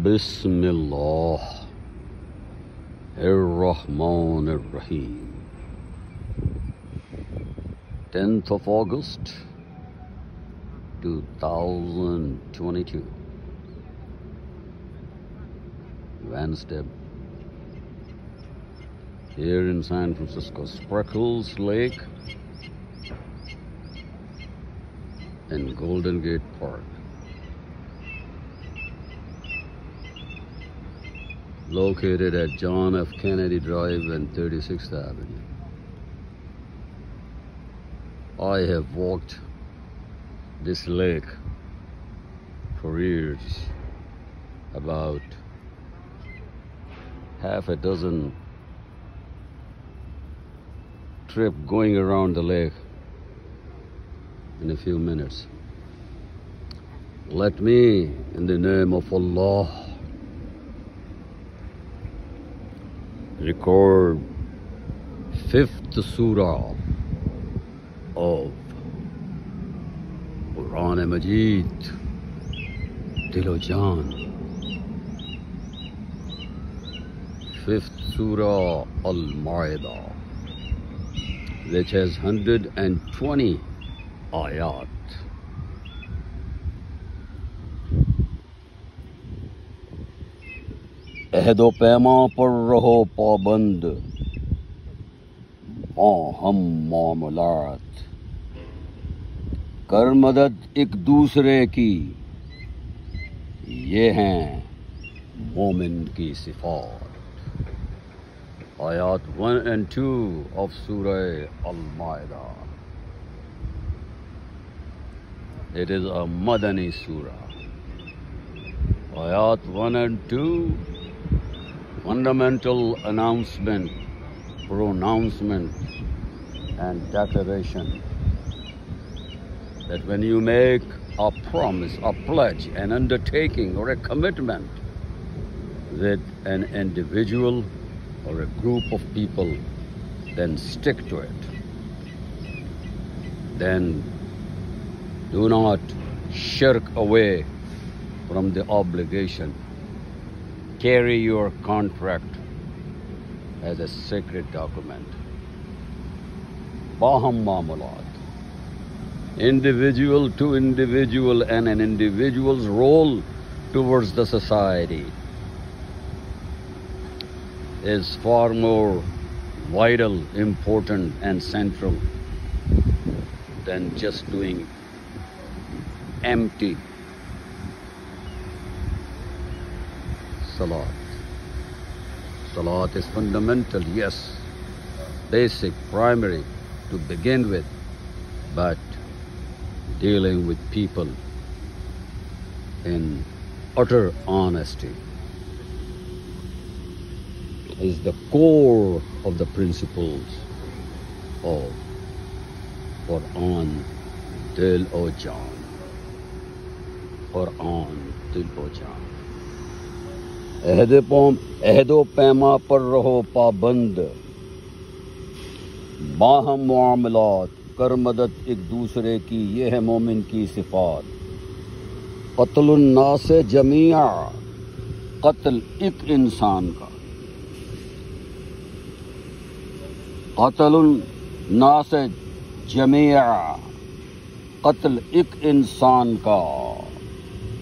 بسم اللہ الرحمن الرحیم 10th of August 2022 Wednesday here in San Francisco Spreckles Lake in Golden Gate Park Located at John F. Kennedy Drive and 36th Avenue. I have walked this lake for years, about half a dozen trip going around the lake in a few minutes. Let me, in the name of Allah, record fifth surah of Quran Majid, Dilojan Fifth surah Al Ma'idah, which has 120 ayat. عہد و پیما پر رہو پابند۔ ہم معاملات۔ کر مدد ایک دوسرے کی۔ یہ ہیں مومن کی صفات۔ آیات ون اینڈ ٹو آف سورہ المائدہ۔ اٹ از اے مدنی سورہ۔ آیات one and two fundamental announcement, pronouncement, and declaration that when you make a promise, a pledge, an undertaking, or a commitment with an individual or a group of people, then stick to it. Then do not shirk away from the obligation carry your contract as a sacred document. Baham Mamulat. Individual to individual and an individual's role towards the society is far more vital, important, and central than just doing empty Salat. Salat is fundamental, yes, basic, primary to begin with, but dealing with people in utter honesty is the core of the principles of Quran Dil O Jan. Quran Dil O Jan. عہد پوم عہد و پیما پر رہو پابند۔ باہم معاملات، کر مدد ایک دوسرے کی، یہ ہے مومن کی صفات۔ قتل الناس جميعا قتل ایک انسان کا۔ قتل الناس جميعا قتل ایک انسان کا۔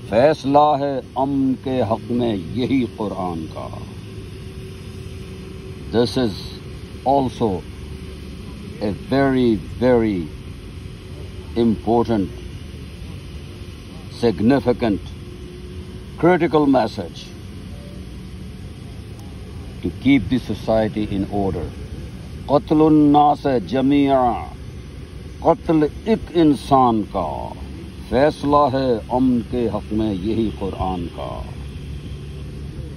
فیصلہ ہے امن کے حق میں یہی قرآن کا this is also a very very important significant critical message to keep the society in order. قتل الناس جميعا، قتل ایک انسان کا فیصلہ ہے امن کے حق میں یہی قرآن کا۔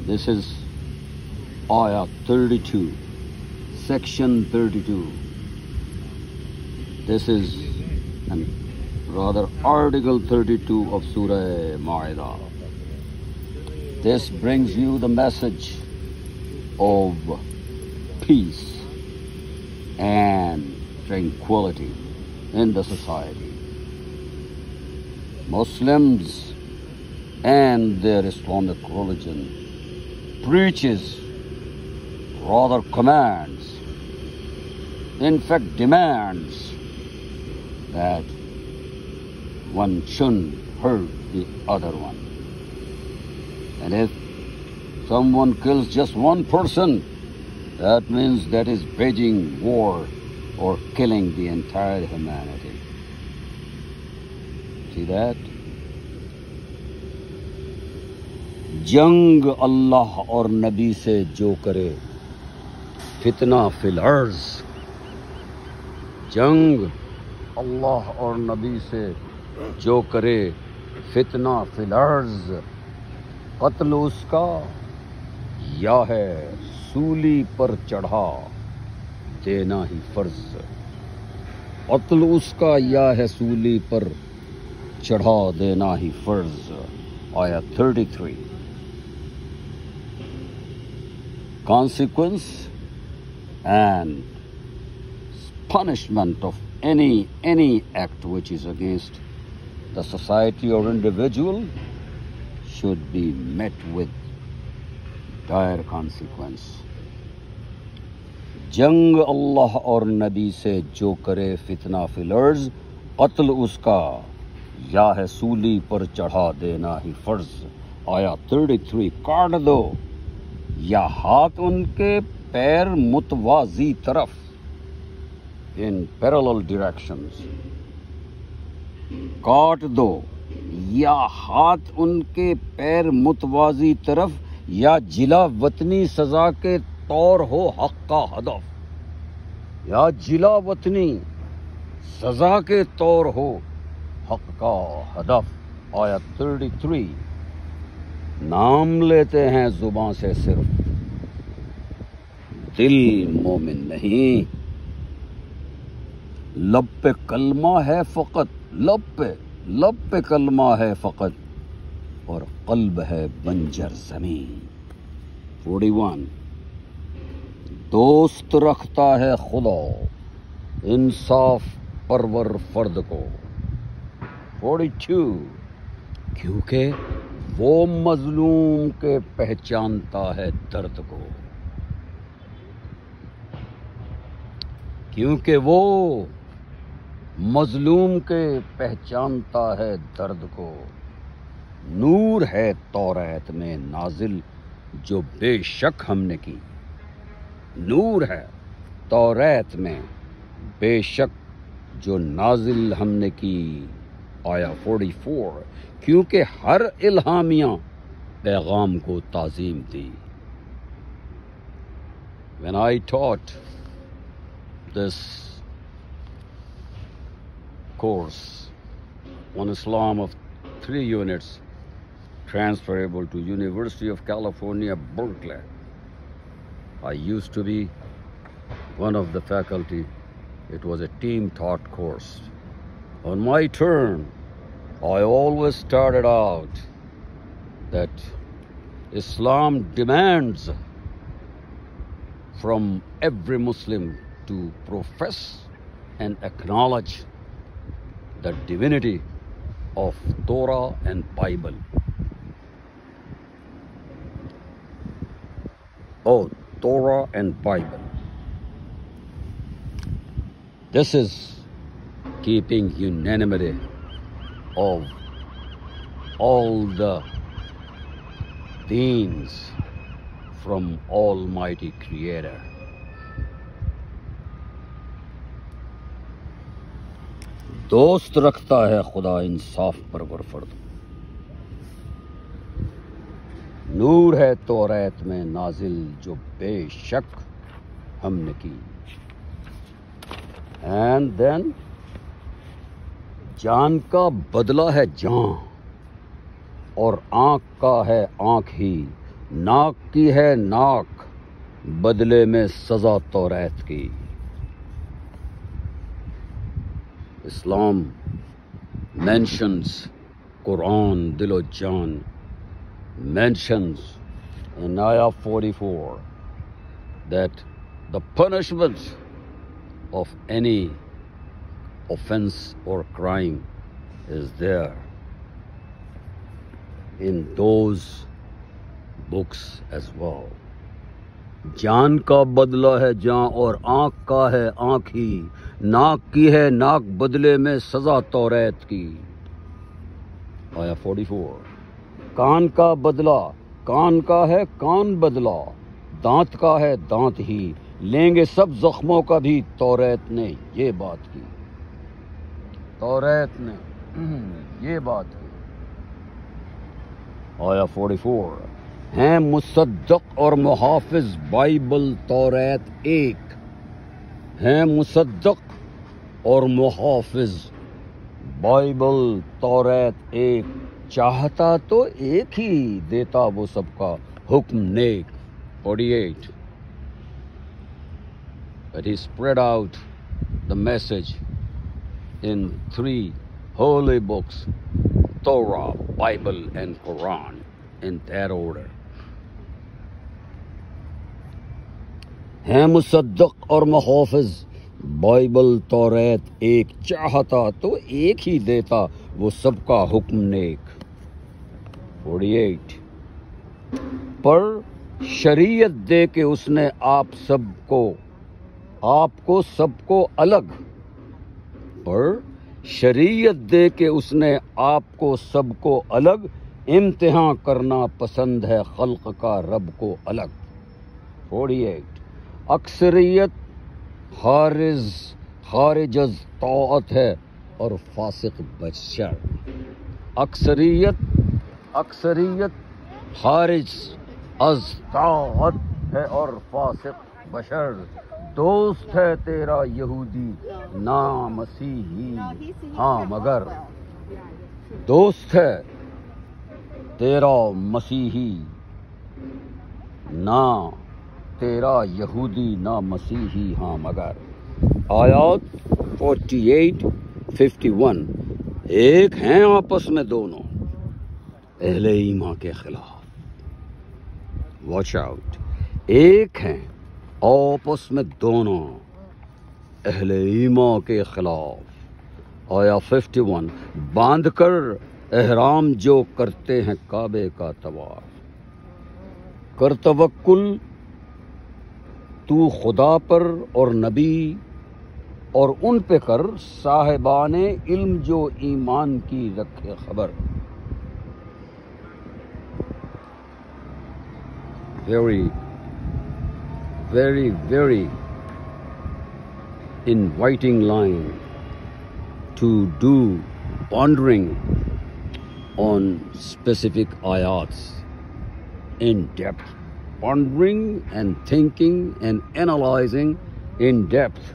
دس از آیا thirty two section thirty two this is rather article thirty two of سورہ معاہدہ this brings you the message of peace and tranquility in the society Muslims and their Islamic religion preaches, rather commands, in fact demands that one shouldn't hurt the other one. And if someone kills just one person, that means that is waging war or killing the entire humanity. See that? جنگ اللہ اور نبی سے جو کرے، فتنہ فی الارض جنگ اللہ اور نبی سے جو کرے، فتنہ فی الارض قتل اس کا یا ہے سولی پر چڑھا، دینا ہی فرض۔ قتل اس کا یا ہے سولی پر چڑھا دینا ہی فرض آیا thirty three consequence and punishment of any any act which is against the society or individual should be met with dire consequence جنگ اللہ اور نبی سے جو کرے فتنہ فلرز قتل اس کا یا ہے سولی پر چڑھا دینا ہی فرض۔ آیا 33 کاٹ دو۔ یا ہاتھ ان کے پیر متوازی طرف۔ ان پیرل ڈائریکشنز کاٹ دو۔ یا ہاتھ ان کے پیر متوازی طرف یا جلا وطنی سزا کے طور ہو حق کا ہدف۔ یا جلا وطنی سزا کے طور ہو حق کا ہدف آیا تھرٹی تھری۔ نام لیتے ہیں زباں سے صرف۔ دل مومن نہیں۔ لب پہ کلمہ ہے فقط۔ لب پہ لب پہ کلمہ ہے فقط۔ اور قلب ہے بنجر زمین۔ Forty one. دوست رکھتا ہے خدا۔ انصاف پرور فرد کو۔ فورٹی ٹو کیونکہ وہ مظلوم کے پہچانتا ہے درد کو۔ کیونکہ وہ مظلوم کے پہچانتا ہے درد کو۔ نور ہے توریت میں نازل جو بے شک ہم نے کی۔ نور ہے توریت میں بے شک جو نازل ہم نے کی۔ آیا فورٹی فور کیونکہ ہر الہامیہ پیغام کو تعظیم دی۔ When I taught this course on Islam of three units transferable to University of California Berkeley I used to be one of the faculty it was a team thought course On my turn, I always started out that Islam demands from every Muslim to profess and acknowledge the divinity of Torah and Bible. Oh, Torah and Bible. This is keeping unanimity of all the beings from Almighty Creator. دوست رکھتا ہے خدا انصاف پر فرد نور ہے تو ریت میں نازل جو بے شک ہم نے کی اینڈ دین جان کا بدلہ ہے جان اور آنکھ کا ہے آنکھ ہی، ناک کی ہے ناک، بدلے میں سزا تو ریت کی۔ اسلام مینشنز قرآن دل و جان مینشنز ان آیا forty four that the punishment of any offense or crime is there in those books as well. جان کا بدلہ ہے جان اور آنکھ کا ہے آنکھ ہی، ناک کی ہے ناک بدلے میں سزا توریت کی۔ آیا فورٹی فور کان کا بدلہ، کان کا ہے کان بدلہ، دانت کا ہے دانت ہی۔ لیں گے سب زخموں کا بھی توریت نے یہ بات کی۔ توریت نے۔ یہ بات کی آیا فورٹی فور ہیں مصدق اور محافظ بائبل توریت ایک۔ ہیں مصدق اور محافظ بائبل توریت ایک۔ چاہتا تو ایک ہی دیتا وہ سب کا حکم نیک۔ Forty eight But he spread out the message in three holy books Torah, Bible, and Quran in that order. ہیں مصدق اور محافظ بائبل توریت ایک چاہتا تو ایک ہی دیتا وہ سب کا حکم نیک فورٹی ایٹ پر شریعت دے کے اس نے آپ سب کو آپ کو سب کو الگ پر شریعت دے کے اس نے آپ کو سب کو الگ امتحان کرنا پسند ہے، خلق کا رب کو الگ۔ فورٹی ایٹ اکثریت خارج خارج از طاعت ہے اور فاسق بشر۔ اکثریت اکثریت خارج از طاعت ہے اور فاسق بشر۔ دوست ہے تیرا یہودی نا مسیحی ہاں مگر دوست ہے تیرا مسیحی۔ نہ تیرا یہودی نہ مسیحی ہاں مگر۔ آیات فورٹی ایٹ ففٹی ون ایک ہیں آپس میں دونوں۔ اہل ایما کے خلاف۔ واچ آؤٹ ایک ہیں آپس میں دونوں اہل ایما کے خلاف آیا ففٹی ون باندھ کر احرام جو کرتے ہیں کعبے کا طواف۔ کر توکل، تو خدا پر اور نبی اور ان پہ کر صاحبان علم جو ایمان کی رکھے خبر۔ Very very, very inviting line to do pondering on specific ayats in depth, pondering and thinking and analyzing in depth.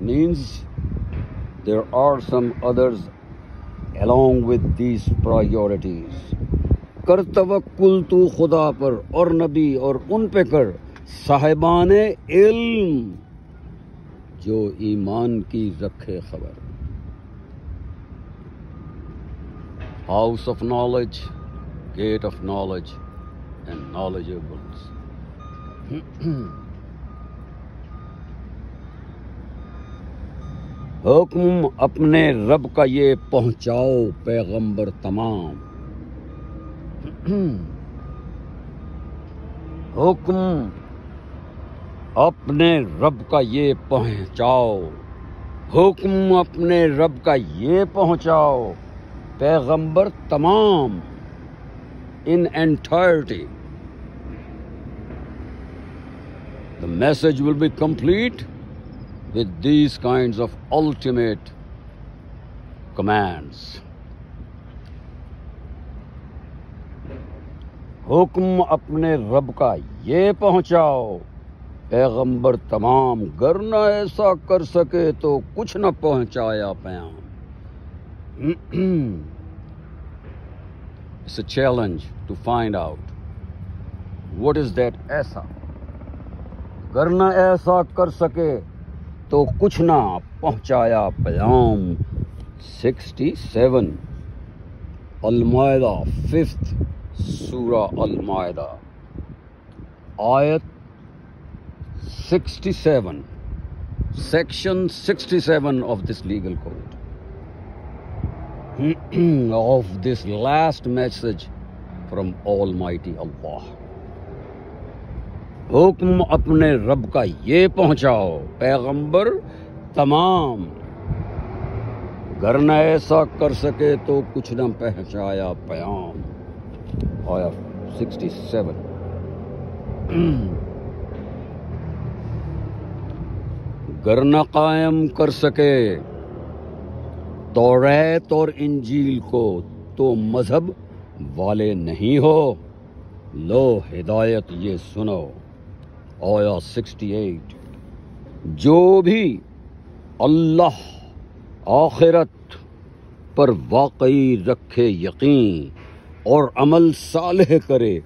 means there are some others along with these priorities. کر توکل تو خدا پر اور نبی اور ان پہ کر صاحبان علم جو ایمان کی رکھے خبر house of knowledge gate of knowledge and knowledge حکم اپنے رب کا یہ پہنچاؤ، پیغمبر تمام۔ حکم اپنے رب کا یہ پہنچاؤ۔ حکم اپنے رب کا یہ پہنچاؤ۔ پیغمبر تمام۔ In entirety the message will be complete with these kind of ultimate commands حکم اپنے رب کا یہ پہنچاؤ، پیغمبر تمام گر نہ ایسا کر سکے تو کچھ نہ پہنچایا پیام۔ It's a challenge to find out what is that ایسا۔ گر نہ ایسا کر سکے تو کچھ نہ پہنچایا پیام سکسٹی سیون المائدہ ففتھ، سورہ المائدہ آیت sixty seven section 67 of this legal code. Of this last message from Almighty Allah. حکم اپنے رب کا یہ پہنچاؤ، پیغمبر تمام۔ گر نہ ایسا کر سکے تو کچھ نہ پہنچایا پیام آیا سکسٹی سیون۔ گر نہ قائم کر سکے توریت اور انجیل کو تو مذہب والے نہیں ہو۔ لو ہدایت یہ سنو۔ آیا سکسٹی ایٹ جو بھی اللہ آخرت پر واقعی رکھے یقین اور عمل صالح کرے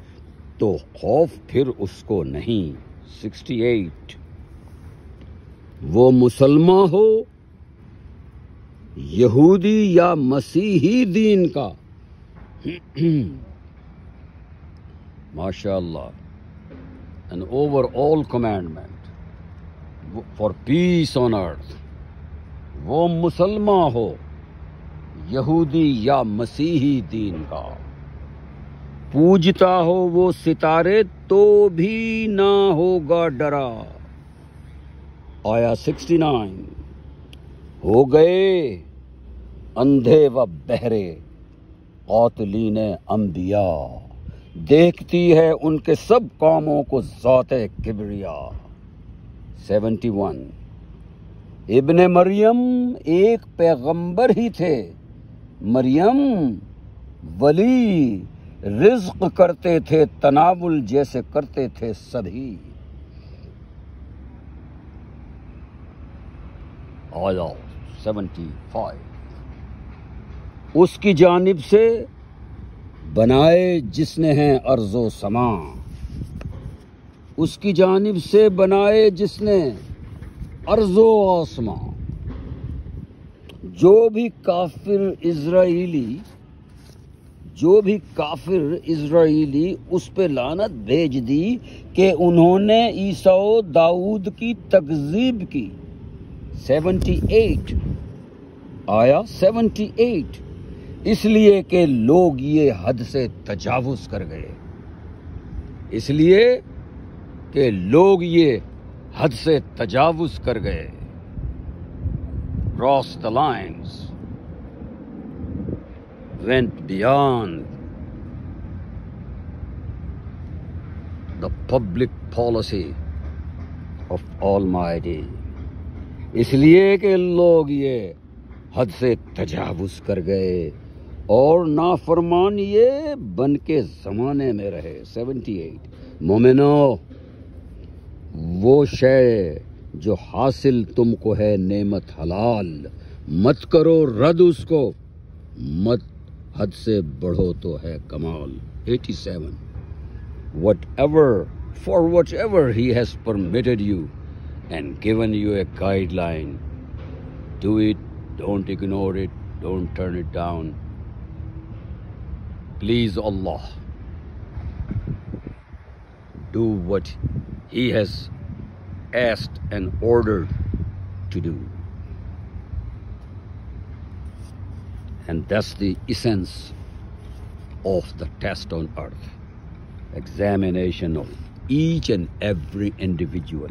تو خوف پھر اس کو نہیں۔ سکسٹی ایٹ وہ مسلمان ہو، یہودی یا مسیحی دین کا۔ ماشاء اللہ an overall commandment for peace on earth وہ مسلمان ہو، یہودی یا مسیحی دین کا۔ پوجتا ہو وہ ستارے تو بھی نہ ہوگا ڈرا۔ آیا سکسٹی نائن۔ ہو گئے اندھے و بہرے قاتلین انبیاء۔ دیکھتی ہے ان کے سب کاموں کو ذات کبریا۔ Seventy one. ابن مریم ایک پیغمبر ہی تھے۔ مریم ولی رزق کرتے تھے، تناول جیسے کرتے تھے سبھی۔ آیا سیونٹی فائیو۔ اس کی جانب سے بنائے جس نے ہیں ارض و سما۔ اس کی جانب سے بنائے جس نے ارض و آسماں جو بھی کافر اسرائیلی، جو بھی کافر اسرائیلی اس پہ لانت بھیج دی کہ انہوں نے عیسو داؤد کی تقزیب کی۔ سیونٹی ایٹ، آیا سیونٹی ایٹ۔ اس لیے کہ لوگ یہ حد سے تجاوز کر گئے۔ اس لیے کہ لوگ یہ حد سے تجاوز کر گئے۔ Cross the lines went beyond the public policy of all my اس لیے کہ لوگ یہ حد سے تجاوز کر گئے۔ اور نافرمان یہ بن کے زمانے میں رہے سیونٹی ایٹ مومنو وہ شے جو حاصل تم کو ہے نعمت حلال مت کرو رد اس کو مت حد سے بڑھو تو ہے کمال eighty seven whatever for whatever he has permitted you and given you a guideline. Do it, don't ignore it, don't turn it down. Please Allah, do what He has asked and ordered to do. And that's the essence of the test on earth. Examination of each and every individual.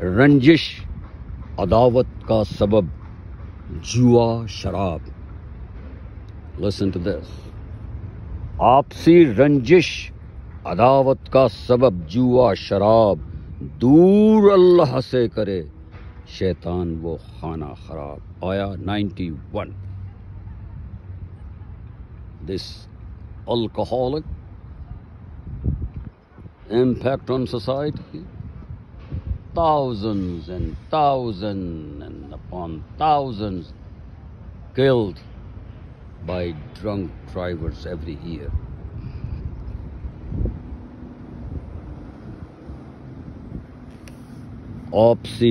ranjish adawat ka sabab jua sharab listen to this آپسی رنجش عداوت کا سبب جوا شراب دور اللہ سے کرے شیطان وہ خانہ خراب آیا ninety one this alcoholic impact on society thousands and thousands and upon thousands killed. by drunk drivers every year. Opsi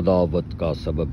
adavat ka sabab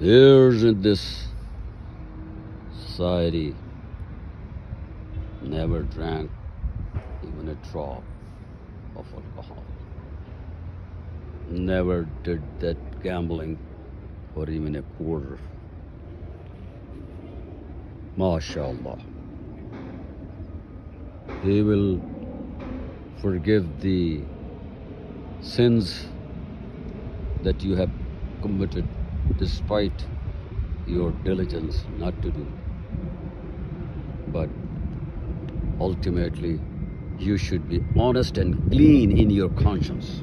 Here's in this society never drank even a drop of alcohol. Never did that gambling for even a quarter. MashaAllah. He will forgive the sins that you have committed despite your diligence not to do. But ultimately, you should be honest and clean in your conscience.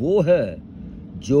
wo hai jo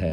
hai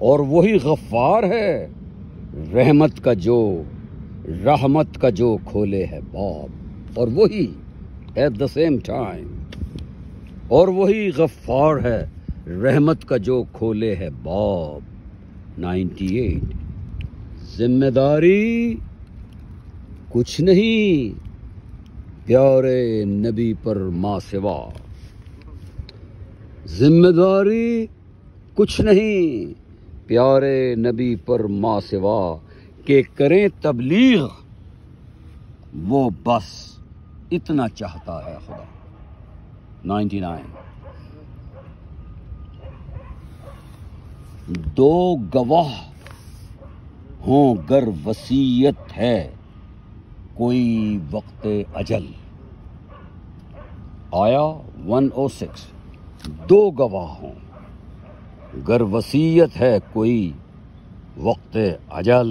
اور وہی غفار ہے۔ رحمت کا جو، رحمت کا جو کھولے ہے باب۔ اور وہی ایٹ دا سیم ٹائم اور وہی غفار ہے۔ رحمت کا جو کھولے ہے باب۔ Ninety eight. ذمہ داری؟ کچھ نہیں۔ پیارے نبی پر ماں سوا۔ ذمہ داری؟ کچھ نہیں۔ پیارے نبی پر ماں سوا کہ کریں تبلیغ، وہ بس اتنا چاہتا ہے خدا۔ Ninety nine. دو گواہ ہوں گر وسیعت ہے، کوئی وقت اجل۔ آیا ون او سکس۔ دو گواہ ہوں۔ گر وسیعت ہے کوئی وقت اجل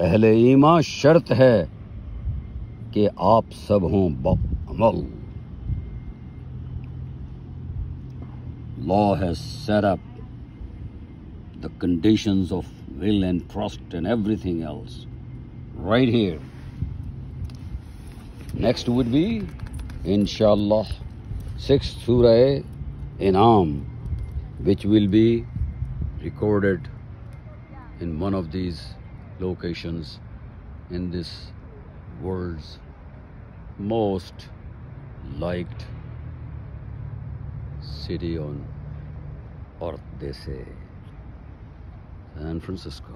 اہل ایمان شرط ہے کہ آپ سب ہوں بعمل law has set up the conditions of will and trust and everything else right here. Next would be, inshallah, sixth surah Inam, which will be recorded in one of these locations in this world's most liked city on earth, they say, San Francisco.